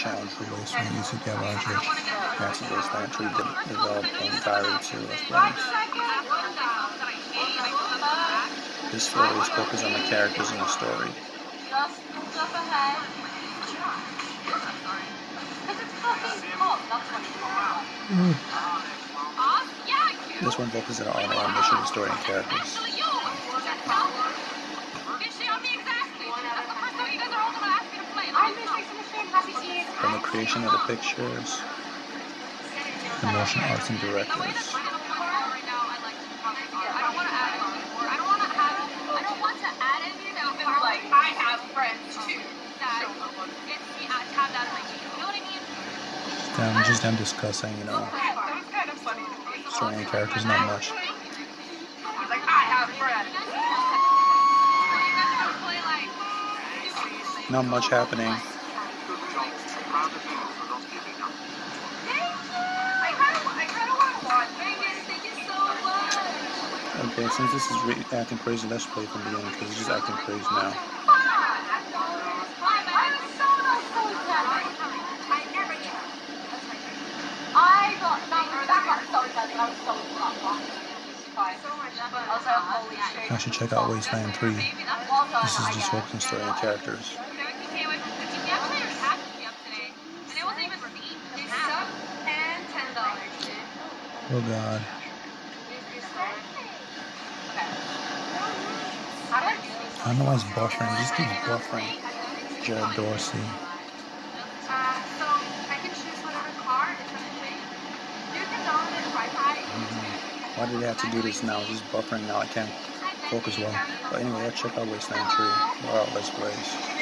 channel Drew Wasteland YouTube Garage Master Wasteland 3 de- developed on Diary to This story is focused on the characters in the story. Mm. This one focuses on our mission, story, and characters. Creation of the pictures, the motion arts and directors. Them, just them discussing, you know, story and characters, not much. Not much happening. Okay, since this is acting crazy, let's play from the beginning because it's just acting crazy now. I should check out Wasteland 3. This is just focusing story characters. Oh god. I don't know why it's buffering. Just keeps buffering. Jared Dorsey. Mm-hmm. Why do they have to do this now? Just buffering now. I can't focus well. But anyway, let's check out Wasteland 3. We're out Let's.